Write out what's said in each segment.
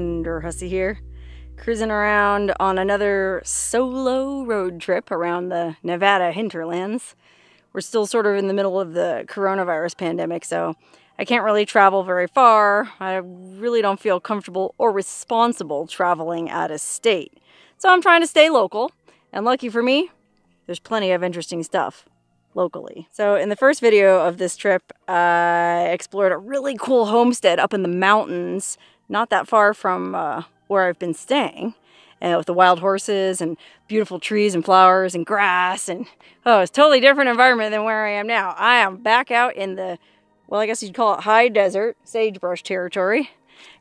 Wonder Hussy here. Cruising around on another solo road trip around the Nevada hinterlands. We're still sort of in the middle of the coronavirus pandemic, so I can't really travel very far. I really don't feel comfortable or responsible traveling out of state. So I'm trying to stay local, and lucky for me, there's plenty of interesting stuff locally. So in the first video of this trip, I explored a really cool homestead up in the mountains, not that far from uh, where I've been staying. And with the wild horses and beautiful trees and flowers and grass and oh, it's totally different environment than where I am now. I am back out in the, well, I guess you'd call it high desert, sagebrush territory.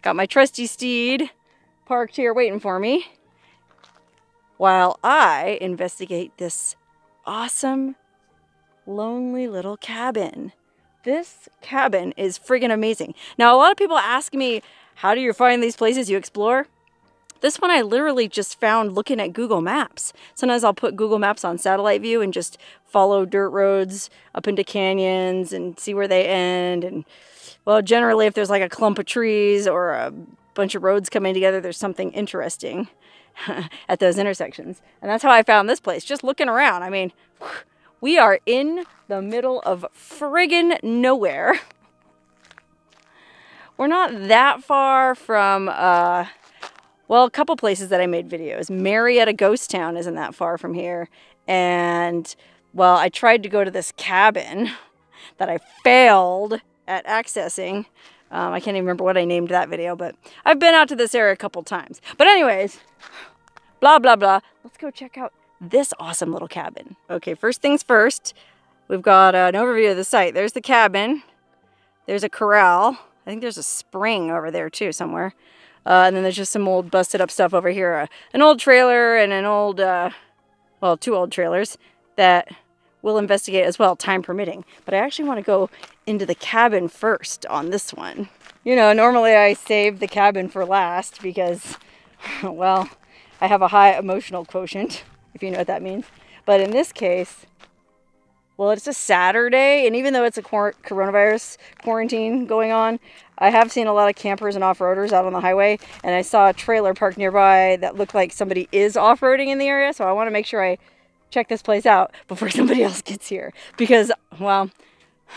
Got my trusty steed parked here waiting for me while I investigate this awesome lonely little cabin. This cabin is friggin' amazing. Now, a lot of people ask me, how do you find these places you explore? This one I literally just found looking at Google Maps. Sometimes I'll put Google Maps on satellite view and just follow dirt roads up into canyons and see where they end. And well, generally, if there's like a clump of trees or a bunch of roads coming together, there's something interesting at those intersections. And that's how I found this place, just looking around. I mean, we are in the middle of friggin' nowhere. We're not that far from, uh, well, a couple places that I made videos. Marietta Ghost Town isn't that far from here. And, well, I tried to go to this cabin that I failed at accessing. Um, I can't even remember what I named that video, but I've been out to this area a couple times. But anyways, blah, blah, blah. Let's go check out this awesome little cabin. Okay, first things first, we've got an overview of the site. There's the cabin. There's a corral. I think there's a spring over there too somewhere. Uh, and then there's just some old busted up stuff over here. Uh, an old trailer and an old, uh, well, two old trailers that we'll investigate as well, time permitting. But I actually want to go into the cabin first on this one. You know, normally I save the cabin for last because, well, I have a high emotional quotient if you know what that means. But in this case, well, it's a Saturday, and even though it's a coronavirus quarantine going on, I have seen a lot of campers and off-roaders out on the highway, and I saw a trailer parked nearby that looked like somebody is off-roading in the area, so I want to make sure I check this place out before somebody else gets here. Because, well,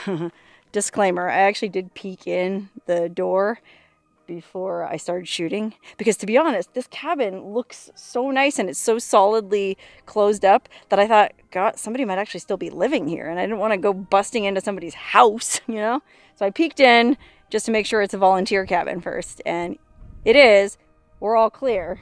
disclaimer, I actually did peek in the door before I started shooting because to be honest, this cabin looks so nice and it's so solidly closed up that I thought, God, somebody might actually still be living here and I didn't want to go busting into somebody's house, you know? So I peeked in just to make sure it's a volunteer cabin first and it is. We're all clear.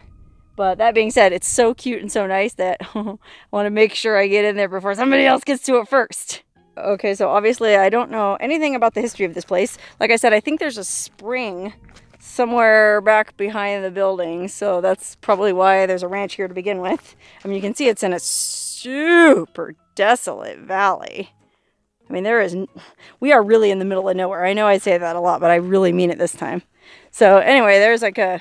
But that being said, it's so cute and so nice that I want to make sure I get in there before somebody else gets to it first. Okay, so obviously I don't know anything about the history of this place. Like I said, I think there's a spring somewhere back behind the building. So that's probably why there's a ranch here to begin with. I mean, you can see it's in a super desolate valley. I mean, there is, we are really in the middle of nowhere. I know I say that a lot, but I really mean it this time. So anyway, there's like a,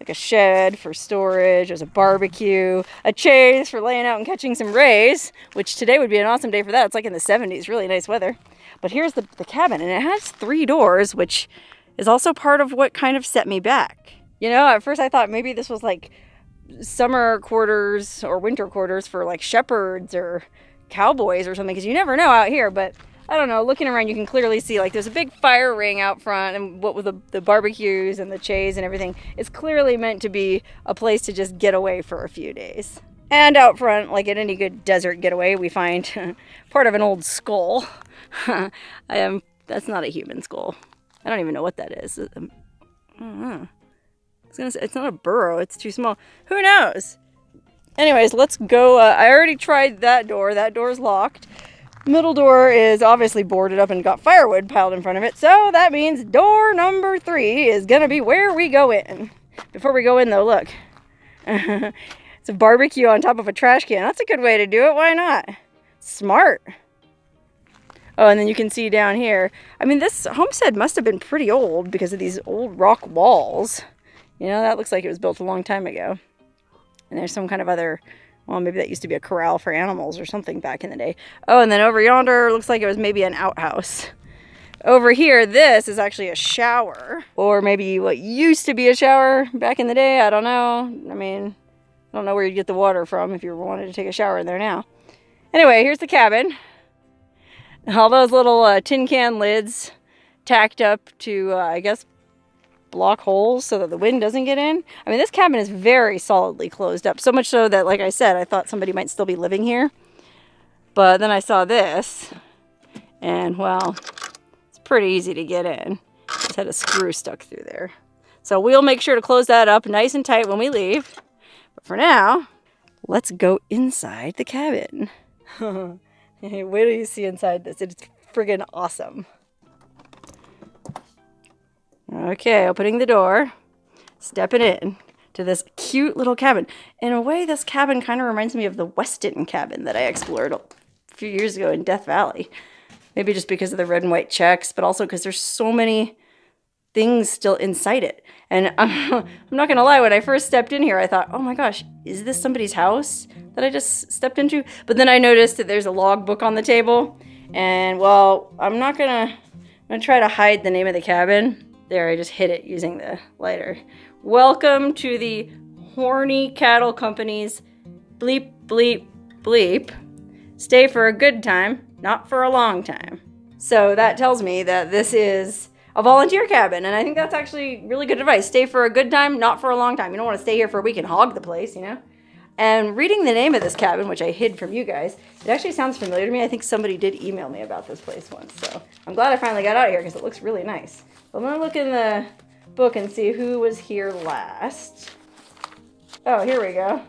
like a shed for storage. There's a barbecue, a chase for laying out and catching some rays, which today would be an awesome day for that. It's like in the 70s, really nice weather. But here's the, the cabin, and it has three doors, which is also part of what kind of set me back. You know, at first I thought maybe this was like summer quarters or winter quarters for like shepherds or cowboys or something because you never know out here. But I don't know, looking around you can clearly see like there's a big fire ring out front and what with the, the barbecues and the chaise and everything. It's clearly meant to be a place to just get away for a few days. And out front, like at any good desert getaway, we find part of an old skull. I am, that's not a human skull. I don't even know what that is. I don't know. It's, gonna say, it's not a burro. It's too small. Who knows? Anyways, let's go. Uh, I already tried that door. That door is locked. Middle door is obviously boarded up and got firewood piled in front of it. So that means door number three is going to be where we go in. Before we go in though, look. it's a barbecue on top of a trash can. That's a good way to do it. Why not? Smart. Oh, and then you can see down here. I mean, this homestead must have been pretty old because of these old rock walls. You know, that looks like it was built a long time ago. And there's some kind of other, well, maybe that used to be a corral for animals or something back in the day. Oh, and then over yonder looks like it was maybe an outhouse. Over here, this is actually a shower. Or maybe what used to be a shower back in the day. I don't know. I mean, I don't know where you'd get the water from if you wanted to take a shower in there now. Anyway, here's the cabin. All those little uh, tin can lids tacked up to, uh, I guess, block holes so that the wind doesn't get in. I mean, this cabin is very solidly closed up. So much so that, like I said, I thought somebody might still be living here. But then I saw this, and well, it's pretty easy to get in. Just had a screw stuck through there. So we'll make sure to close that up nice and tight when we leave. But for now, let's go inside the cabin. Wait till you see inside this. It's friggin' awesome. Okay, opening the door, stepping in to this cute little cabin. In a way, this cabin kind of reminds me of the Weston cabin that I explored a few years ago in Death Valley. Maybe just because of the red and white checks, but also because there's so many things still inside it. And I'm, I'm not gonna lie, when I first stepped in here, I thought, oh my gosh, is this somebody's house that I just stepped into? But then I noticed that there's a logbook on the table. And well, I'm not gonna, I'm gonna try to hide the name of the cabin. There, I just hit it using the lighter. Welcome to the Horny Cattle Company's bleep, bleep, bleep. Stay for a good time not for a long time. So that tells me that this is a volunteer cabin, and I think that's actually really good advice. Stay for a good time, not for a long time. You don't want to stay here for a week and hog the place, you know? And reading the name of this cabin, which I hid from you guys, it actually sounds familiar to me. I think somebody did email me about this place once. So I'm glad I finally got out of here because it looks really nice. I'm going to look in the book and see who was here last. Oh, here we go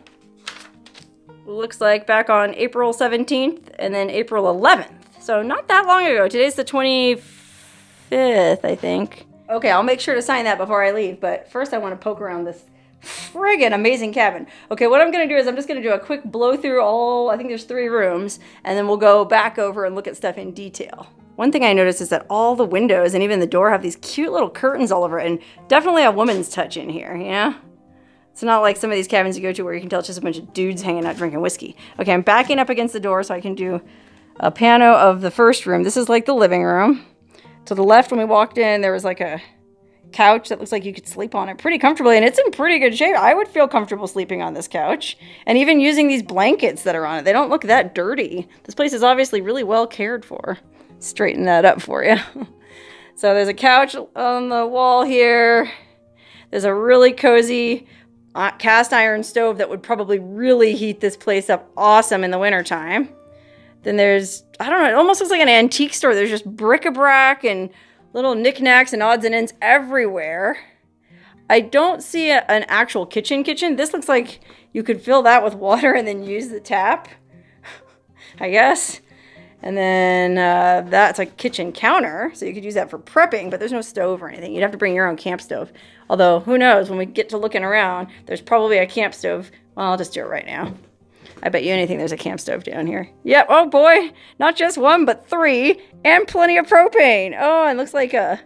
looks like back on April 17th and then April 11th. So not that long ago. Today's the 25th, I think. Okay, I'll make sure to sign that before I leave, but first I want to poke around this friggin' amazing cabin. Okay, what I'm gonna do is I'm just gonna do a quick blow through all, I think there's three rooms, and then we'll go back over and look at stuff in detail. One thing I noticed is that all the windows and even the door have these cute little curtains all over it, and definitely a woman's touch in here, you know? It's not like some of these cabins you go to where you can tell it's just a bunch of dudes hanging out drinking whiskey. Okay, I'm backing up against the door so I can do a pano of the first room. This is like the living room. To the left when we walked in, there was like a couch that looks like you could sleep on it pretty comfortably and it's in pretty good shape. I would feel comfortable sleeping on this couch and even using these blankets that are on it. They don't look that dirty. This place is obviously really well cared for. Straighten that up for you. so there's a couch on the wall here. There's a really cozy uh, cast iron stove that would probably really heat this place up awesome in the wintertime. Then there's, I don't know, it almost looks like an antique store. There's just bric-a-brac and little knickknacks and odds and ends everywhere. I don't see a, an actual kitchen kitchen. This looks like you could fill that with water and then use the tap, I guess. And then uh, that's a kitchen counter, so you could use that for prepping, but there's no stove or anything. You'd have to bring your own camp stove. Although, who knows, when we get to looking around, there's probably a camp stove. Well, I'll just do it right now. I bet you anything there's a camp stove down here. Yep, oh boy, not just one, but three, and plenty of propane. Oh, it looks like a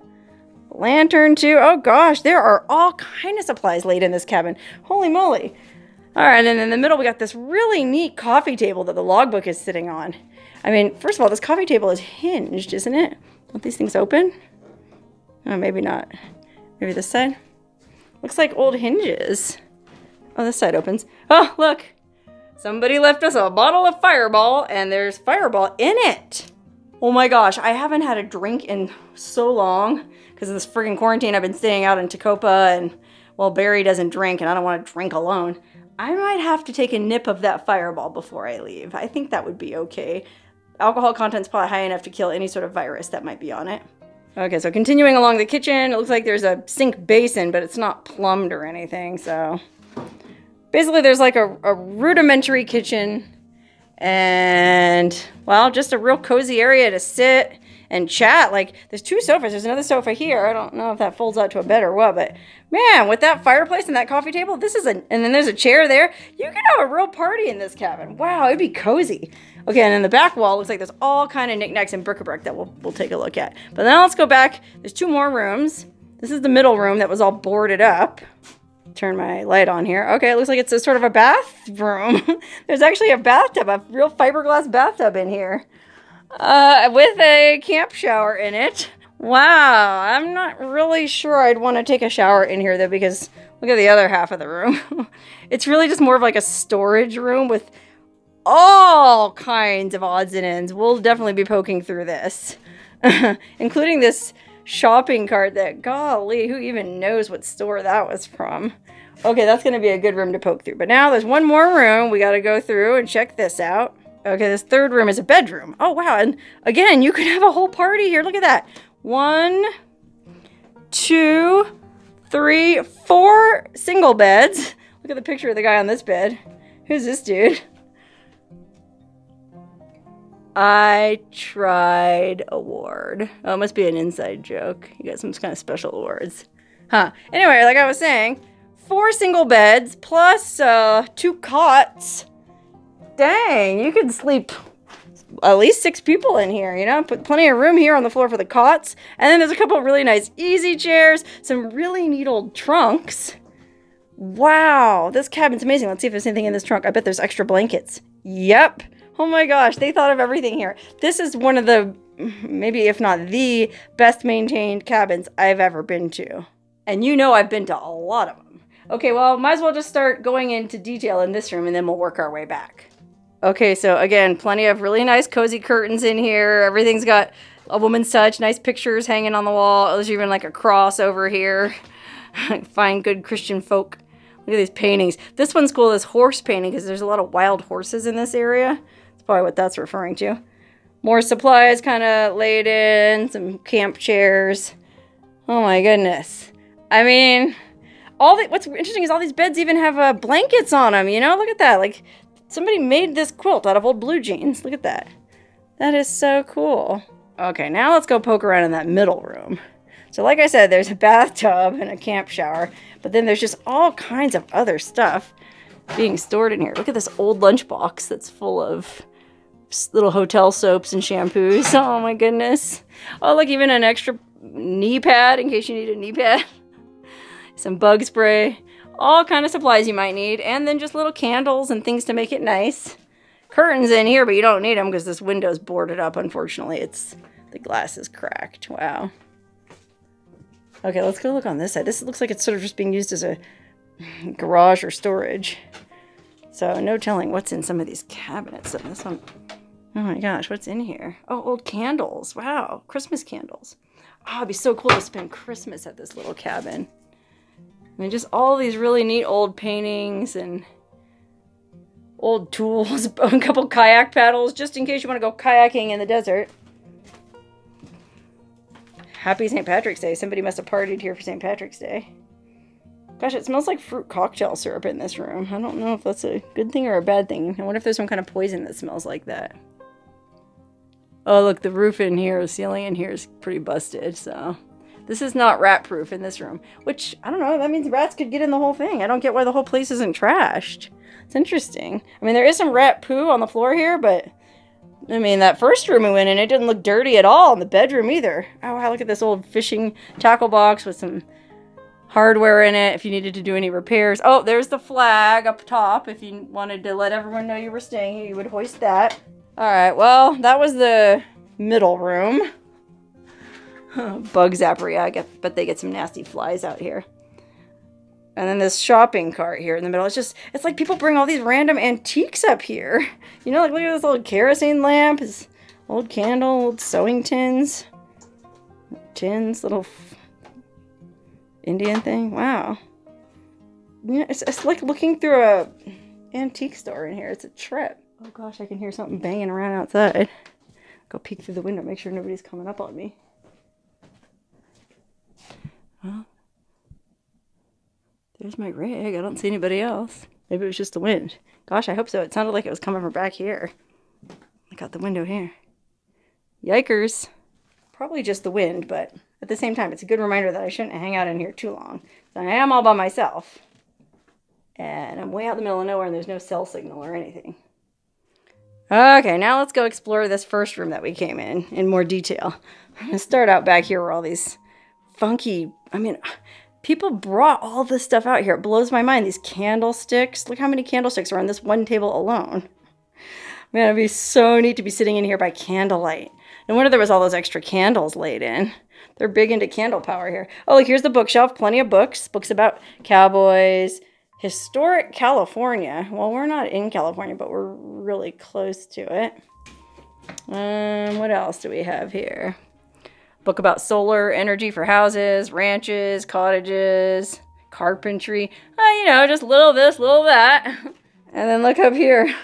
lantern too. Oh gosh, there are all kind of supplies laid in this cabin. Holy moly. All right, and in the middle, we got this really neat coffee table that the logbook is sitting on. I mean, first of all, this coffee table is hinged, isn't it? Don't these things open? Oh, maybe not. Maybe this side? Looks like old hinges. Oh, this side opens. Oh, look. Somebody left us a bottle of Fireball, and there's Fireball in it. Oh my gosh, I haven't had a drink in so long because of this friggin' quarantine. I've been staying out in Tecopa, and, well, Barry doesn't drink, and I don't want to drink alone. I might have to take a nip of that Fireball before I leave. I think that would be okay alcohol content's probably high enough to kill any sort of virus that might be on it. Okay, so continuing along the kitchen, it looks like there's a sink basin, but it's not plumbed or anything, so... Basically, there's like a, a rudimentary kitchen and, well, just a real cozy area to sit and chat. Like, there's two sofas. There's another sofa here. I don't know if that folds out to a bed or what, but man, with that fireplace and that coffee table, this is a, and then there's a chair there. You can have a real party in this cabin. Wow, it'd be cozy. Okay, and then the back wall looks like there's all kind of knickknacks and bric-a-brac that we'll, we'll take a look at. But now let's go back. There's two more rooms. This is the middle room that was all boarded up. Turn my light on here. Okay, it looks like it's a sort of a bathroom. there's actually a bathtub, a real fiberglass bathtub in here. Uh, with a camp shower in it. Wow, I'm not really sure I'd want to take a shower in here though because look at the other half of the room. it's really just more of like a storage room with all kinds of odds and ends. We'll definitely be poking through this, including this shopping cart that, golly, who even knows what store that was from. Okay, that's going to be a good room to poke through. But now there's one more room we got to go through and check this out. Okay, this third room is a bedroom. Oh, wow. And again, you could have a whole party here. Look at that. One, two, three, four single beds. Look at the picture of the guy on this bed. Who's this dude? I tried award. Oh, it must be an inside joke. You got some kind of special awards. Huh. Anyway, like I was saying, four single beds plus uh, two cots. Dang, you could sleep at least six people in here, you know? Put plenty of room here on the floor for the cots. And then there's a couple really nice easy chairs, some really neat old trunks. Wow, this cabin's amazing. Let's see if there's anything in this trunk. I bet there's extra blankets. Yep. Oh my gosh, they thought of everything here. This is one of the, maybe if not the best maintained cabins I've ever been to. And you know I've been to a lot of them. Okay, well, might as well just start going into detail in this room and then we'll work our way back. Okay, so again, plenty of really nice cozy curtains in here. Everything's got a woman's touch, nice pictures hanging on the wall. Oh, there's even like a cross over here. Fine, good Christian folk. Look at these paintings. This one's cool, this horse painting, because there's a lot of wild horses in this area. Probably what that's referring to. More supplies kind of laid in, some camp chairs. Oh my goodness. I mean, all the, what's interesting is all these beds even have uh, blankets on them, you know? Look at that. Like, Somebody made this quilt out of old blue jeans. Look at that. That is so cool. Okay, now let's go poke around in that middle room. So like I said, there's a bathtub and a camp shower, but then there's just all kinds of other stuff being stored in here. Look at this old lunchbox that's full of little hotel soaps and shampoos. Oh my goodness. Oh, look, even an extra knee pad in case you need a knee pad. Some bug spray all kind of supplies you might need, and then just little candles and things to make it nice. Curtains in here, but you don't need them because this window's boarded up, unfortunately. It's The glass is cracked. Wow. Okay, let's go look on this side. This looks like it's sort of just being used as a garage or storage. So no telling what's in some of these cabinets. So this one, oh my gosh, what's in here? Oh, old candles. Wow, Christmas candles. Oh, it'd be so cool to spend Christmas at this little cabin. I mean, just all these really neat old paintings and old tools, a couple kayak paddles, just in case you want to go kayaking in the desert. Happy St. Patrick's Day. Somebody must have partied here for St. Patrick's Day. Gosh, it smells like fruit cocktail syrup in this room. I don't know if that's a good thing or a bad thing. I wonder if there's some kind of poison that smells like that. Oh, look, the roof in here, the ceiling in here is pretty busted, so... This is not rat proof in this room, which I don't know. That means rats could get in the whole thing. I don't get why the whole place isn't trashed. It's interesting. I mean, there is some rat poo on the floor here, but I mean, that first room we went in, it didn't look dirty at all in the bedroom either. Oh, wow, look at this old fishing tackle box with some hardware in it if you needed to do any repairs. Oh, there's the flag up top. If you wanted to let everyone know you were staying here, you would hoist that. All right, well, that was the middle room. Bug zapper, I get, but they get some nasty flies out here. And then this shopping cart here in the middle. It's just, it's like people bring all these random antiques up here. You know, like look at this old kerosene lamp, this old candle, old sewing tins. Tins, little Indian thing. Wow. Yeah, it's, it's like looking through a antique store in here. It's a trip. Oh gosh, I can hear something banging around outside. Go peek through the window, make sure nobody's coming up on me. Well, there's my rig. I don't see anybody else. Maybe it was just the wind. Gosh, I hope so. It sounded like it was coming from back here. Look out the window here. Yikers. Probably just the wind, but at the same time, it's a good reminder that I shouldn't hang out in here too long. I am all by myself. And I'm way out in the middle of nowhere and there's no cell signal or anything. Okay, now let's go explore this first room that we came in in more detail. I'm to start out back here where all these funky. I mean, people brought all this stuff out here. It blows my mind. These candlesticks. Look how many candlesticks are on this one table alone. Man, it'd be so neat to be sitting in here by candlelight. No wonder there was all those extra candles laid in. they're big into candle power here. Oh, look, here's the bookshelf. Plenty of books. Books about cowboys, historic California. Well, we're not in California, but we're really close to it. Um, what else do we have here? Book about solar energy for houses, ranches, cottages, carpentry. Uh, you know, just little this, little that. And then look up here.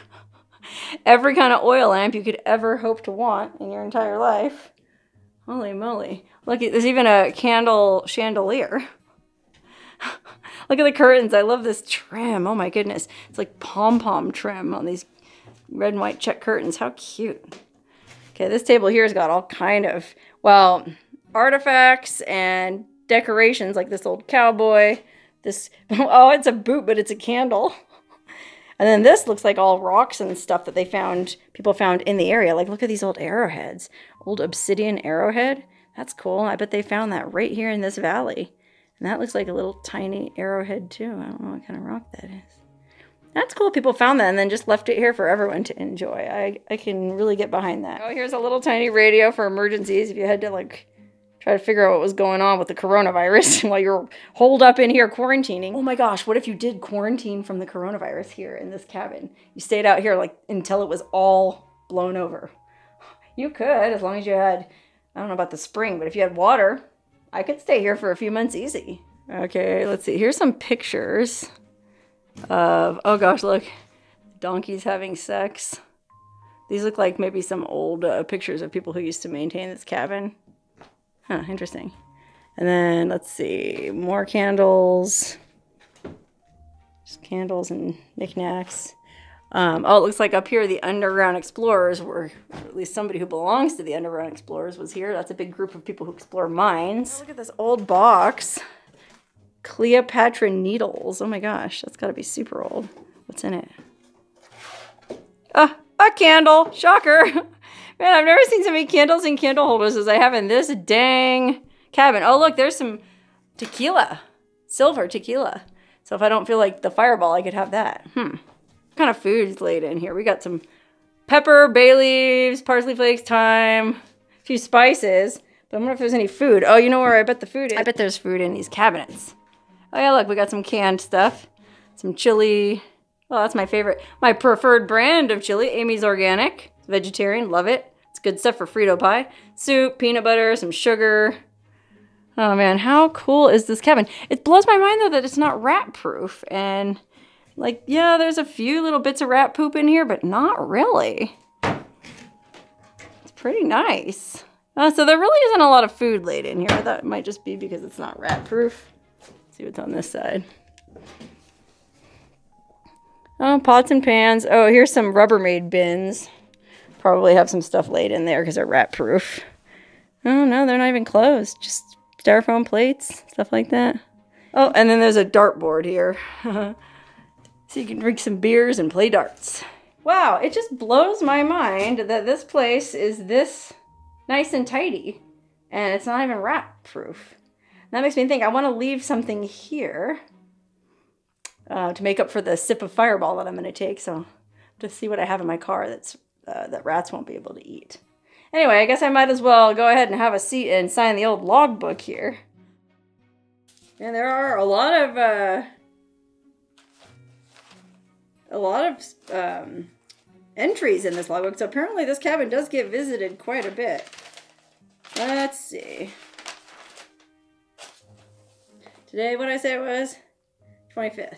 Every kind of oil lamp you could ever hope to want in your entire life. Holy moly. Look, there's even a candle chandelier. Look at the curtains. I love this trim. Oh my goodness. It's like pom-pom trim on these red and white check curtains. How cute. Okay, this table here has got all kind of, well, artifacts and decorations like this old cowboy. This, oh, it's a boot, but it's a candle. And then this looks like all rocks and stuff that they found, people found in the area. Like, look at these old arrowheads. Old obsidian arrowhead. That's cool. I bet they found that right here in this valley. And that looks like a little tiny arrowhead too. I don't know what kind of rock that is. That's cool. People found that and then just left it here for everyone to enjoy. I, I can really get behind that. Oh, here's a little tiny radio for emergencies if you had to like try to figure out what was going on with the coronavirus while you're holed up in here quarantining. Oh my gosh, what if you did quarantine from the coronavirus here in this cabin? You stayed out here like until it was all blown over. You could, as long as you had, I don't know about the spring, but if you had water, I could stay here for a few months easy. Okay, let's see. Here's some pictures of, oh gosh, look, donkeys having sex. These look like maybe some old uh, pictures of people who used to maintain this cabin. Huh, interesting. And then let's see, more candles. Just candles and knickknacks. Um, oh, it looks like up here the Underground Explorers were, at least somebody who belongs to the Underground Explorers was here. That's a big group of people who explore mines. Oh, look at this old box. Cleopatra needles. Oh my gosh, that's got to be super old. What's in it? Ah, a candle. Shocker. Man, I've never seen so many candles and candle holders as I have in this dang cabin. Oh, look, there's some tequila. Silver tequila. So if I don't feel like the fireball, I could have that. Hmm. What kind of food's laid in here? We got some pepper, bay leaves, parsley flakes, thyme, a few spices. But I wonder if there's any food. Oh, you know where I bet the food is? I bet there's food in these cabinets. Oh yeah, look, we got some canned stuff. Some chili. Oh, that's my favorite. My preferred brand of chili, Amy's Organic. Vegetarian, love it It's good stuff for Frito pie. Soup, peanut butter, some sugar. Oh man, how cool is this cabin? It blows my mind though that it's not rat proof. And like, yeah, there's a few little bits of rat poop in here, but not really. It's pretty nice. Uh, so there really isn't a lot of food laid in here. That might just be because it's not rat proof. Let's see what's on this side. Oh, pots and pans. Oh, here's some Rubbermaid bins. Probably have some stuff laid in there because they're rat proof. Oh no, they're not even closed. Just styrofoam plates, stuff like that. Oh, and then there's a dartboard here. so you can drink some beers and play darts. Wow, it just blows my mind that this place is this nice and tidy. And it's not even rat proof. That makes me think I want to leave something here uh, to make up for the sip of fireball that I'm going to take. So to see what I have in my car that's uh, that rats won't be able to eat. Anyway, I guess I might as well go ahead and have a seat and sign the old logbook here. And there are a lot of, uh, a lot of um, entries in this logbook. So apparently this cabin does get visited quite a bit. Let's see. Today, what I say it was? 25th.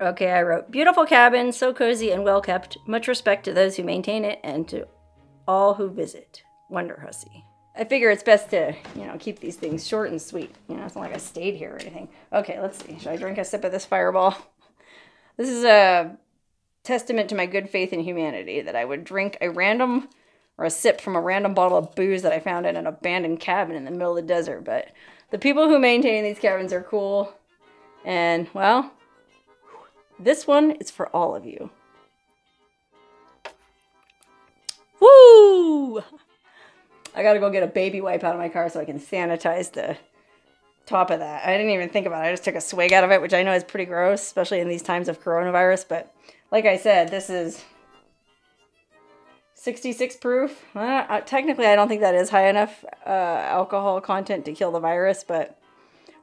Okay, I wrote, beautiful cabin, so cozy and well kept. Much respect to those who maintain it and to all who visit. Wonder Hussy. I figure it's best to, you know, keep these things short and sweet. You know, it's not like I stayed here or anything. Okay, let's see. Should I drink a sip of this fireball? This is a testament to my good faith in humanity that I would drink a random or a sip from a random bottle of booze that I found in an abandoned cabin in the middle of the desert. But the people who maintain these cabins are cool. And, well, this one is for all of you. Woo! I gotta go get a baby wipe out of my car so I can sanitize the top of that. I didn't even think about it. I just took a swig out of it, which I know is pretty gross, especially in these times of coronavirus. But like I said, this is 66 proof. Technically, I don't think that is high enough uh, alcohol content to kill the virus, but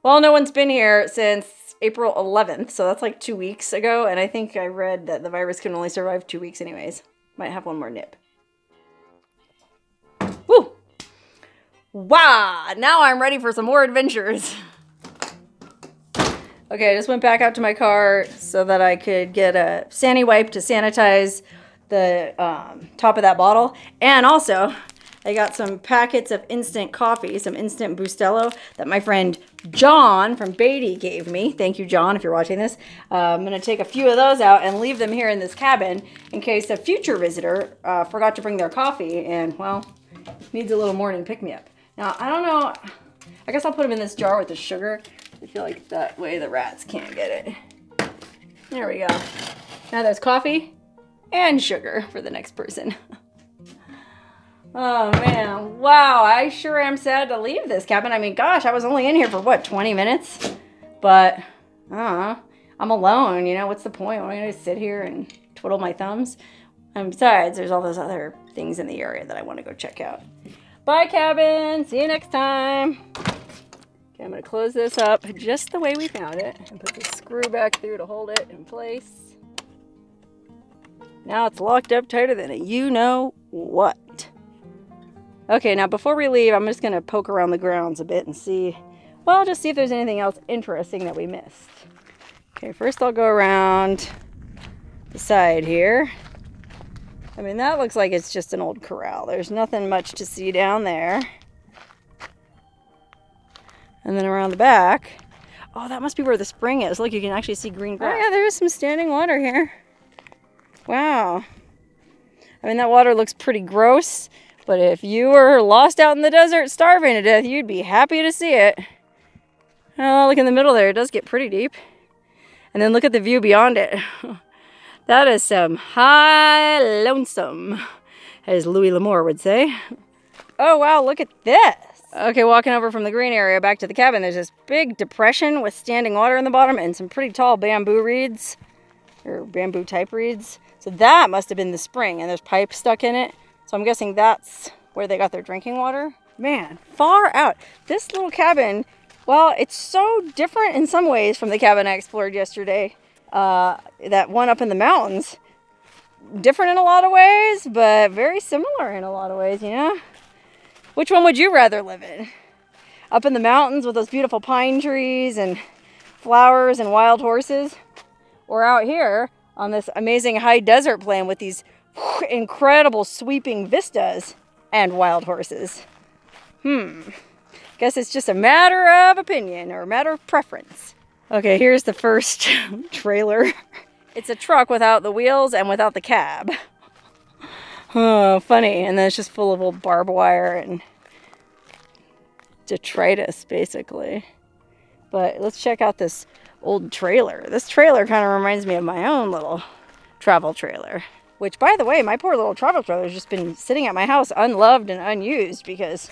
well, no one's been here since April 11th, so that's like two weeks ago, and I think I read that the virus can only survive two weeks anyways. Might have one more nip. Wow! Now I'm ready for some more adventures. Okay, I just went back out to my car so that I could get a Sani wipe to sanitize the um, top of that bottle. And also, I got some packets of instant coffee, some instant Bustelo that my friend John from Beatty gave me. Thank you, John, if you're watching this. Uh, I'm going to take a few of those out and leave them here in this cabin in case a future visitor uh, forgot to bring their coffee and, well, needs a little morning pick-me-up. Now, I don't know. I guess I'll put them in this jar with the sugar. I feel like that way the rats can't get it. There we go. Now there's coffee and sugar for the next person. oh man, wow, I sure am sad to leave this cabin. I mean, gosh, I was only in here for what, 20 minutes? But, I don't know, I'm alone, you know, what's the point? Am I gonna sit here and twiddle my thumbs? And besides, there's all those other things in the area that I wanna go check out. Bye cabin, see you next time. Okay, I'm gonna close this up just the way we found it and put the screw back through to hold it in place. Now it's locked up tighter than a you know what. Okay, now before we leave, I'm just gonna poke around the grounds a bit and see, well, just see if there's anything else interesting that we missed. Okay, first I'll go around the side here. I mean, that looks like it's just an old corral. There's nothing much to see down there. And then around the back, oh, that must be where the spring is. Look, you can actually see green grass. Oh yeah, there is some standing water here. Wow. I mean, that water looks pretty gross, but if you were lost out in the desert starving to death, you'd be happy to see it. Oh, look in the middle there. It does get pretty deep. And then look at the view beyond it. that is some high lonesome, as Louis L'Amour would say. Oh, wow, look at this. Okay, walking over from the green area back to the cabin, there's this big depression with standing water in the bottom and some pretty tall bamboo reeds, or bamboo type reeds. So that must have been the spring and there's pipes stuck in it. So I'm guessing that's where they got their drinking water. Man, far out. This little cabin, well, it's so different in some ways from the cabin I explored yesterday. Uh, that one up in the mountains. Different in a lot of ways, but very similar in a lot of ways, you know? Which one would you rather live in? Up in the mountains with those beautiful pine trees and flowers and wild horses? Or out here on this amazing high desert plain with these incredible sweeping vistas and wild horses. Hmm. Guess it's just a matter of opinion or a matter of preference. Okay, here's the first trailer. It's a truck without the wheels and without the cab. Oh, funny. And then it's just full of old barbed wire and detritus, basically. But let's check out this old trailer. This trailer kind of reminds me of my own little travel trailer. Which, by the way, my poor little travel trailer has just been sitting at my house unloved and unused because,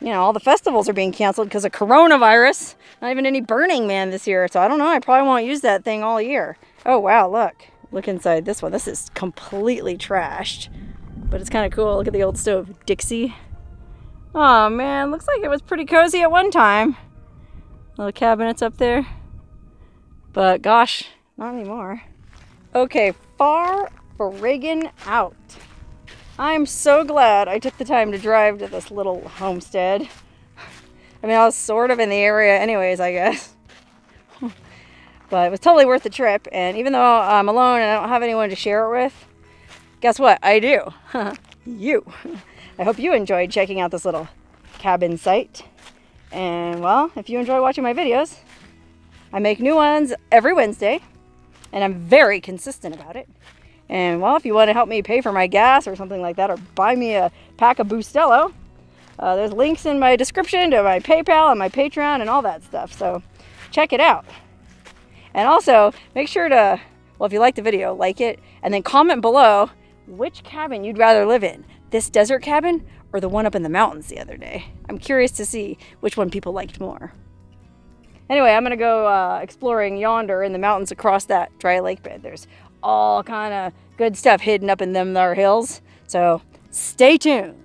you know, all the festivals are being canceled because of coronavirus. Not even any Burning Man this year. So I don't know. I probably won't use that thing all year. Oh, wow. Look. Look inside this one. This is completely trashed. But it's kind of cool. Look at the old stove. Dixie. Oh, man. Looks like it was pretty cozy at one time. Little cabinets up there. But gosh, not anymore. Okay, far friggin' out. I'm so glad I took the time to drive to this little homestead. I mean, I was sort of in the area anyways, I guess. but it was totally worth the trip. And even though I'm alone and I don't have anyone to share it with, guess what? I do. you. I hope you enjoyed checking out this little cabin site. And well, if you enjoy watching my videos, I make new ones every Wednesday, and I'm very consistent about it. And well, if you want to help me pay for my gas or something like that, or buy me a pack of Bustelo, uh, there's links in my description to my PayPal and my Patreon and all that stuff. So check it out. And also, make sure to, well, if you like the video, like it, and then comment below which cabin you'd rather live in. This desert cabin or the one up in the mountains the other day. I'm curious to see which one people liked more. Anyway, I'm gonna go uh, exploring yonder in the mountains across that dry lake bed. There's all kind of good stuff hidden up in them there hills. So stay tuned.